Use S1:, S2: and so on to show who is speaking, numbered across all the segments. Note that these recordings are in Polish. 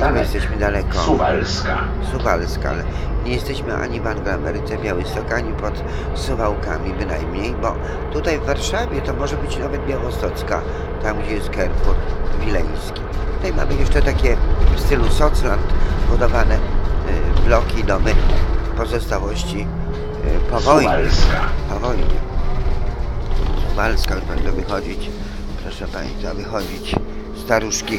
S1: Państwa,
S2: Przystanek
S1: jesteśmy daleko.
S2: Suwalska.
S1: Suwalska, ale nie jesteśmy ani w Angloameryce Białystok, ani pod Suwałkami bynajmniej, bo tutaj w Warszawie to może być nawet Białostocka, tam gdzie jest Kerfur Wileński. Tutaj mamy jeszcze takie w stylu Socland budowane y, bloki, domy pozostałości y, po wojnie.
S2: Suwalska.
S1: Po wojnie. Suwalska już będą wychodzić, proszę Państwa, wychodzić staruszki.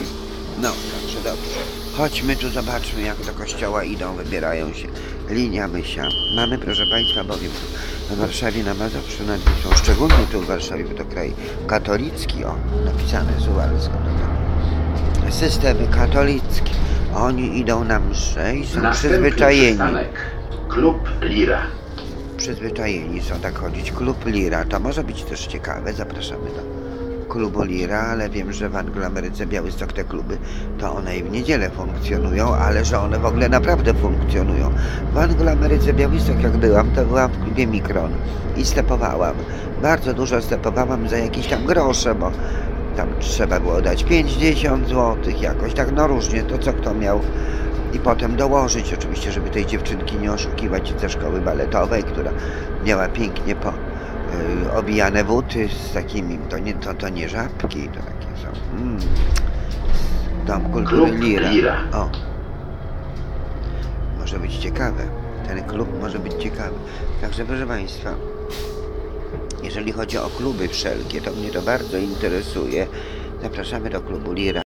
S1: No, dobrze, dobrze. Chodźmy tu, zobaczmy jak do kościoła idą, wybierają się. Linia Mysia. Mamy, proszę Państwa, bowiem tu w Warszawie na Mazowszu nad Wisłą, szczególnie tu w Warszawie, bo to kraj katolicki, o, napisane Suwalsko, to. Systemy katolickie. Oni idą na msze i są
S2: Następny
S1: przyzwyczajeni.
S2: Klub Lira.
S1: przyzwyczajeni są tak chodzić. Klub Lira, to może być też ciekawe, zapraszamy do klubu Lira, ale wiem, że w Angloameryce Białystok te kluby, to one i w niedzielę funkcjonują, ale że one w ogóle naprawdę funkcjonują. W Angloameryce Białystok jak byłam, to byłam w klubie Mikron i stepowałam. Bardzo dużo stepowałam za jakieś tam grosze, bo tam trzeba było dać 50 zł, jakoś tak, no różnie, to co kto miał i potem dołożyć oczywiście, żeby tej dziewczynki nie oszukiwać ze szkoły baletowej, która miała pięknie po obijane buty z takimi, to nie, to, to nie żabki, to takie są. Mm. Dom kultury
S2: Klub
S1: Lira.
S2: Lira.
S1: O. Może być ciekawe. Ten klub może być ciekawy. Także proszę Państwa, jeżeli chodzi o kluby wszelkie, to mnie to bardzo interesuje. Zapraszamy do klubu Lira.